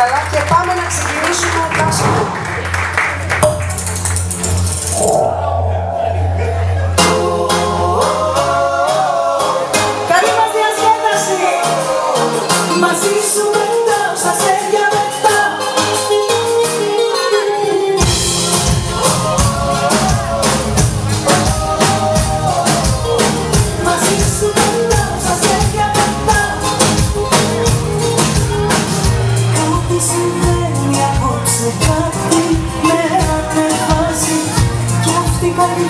καλά και πάμε να ξεκινήσουμε κάψε Καλή μας διασκέδαση, μαζί σου μετά σας Bye.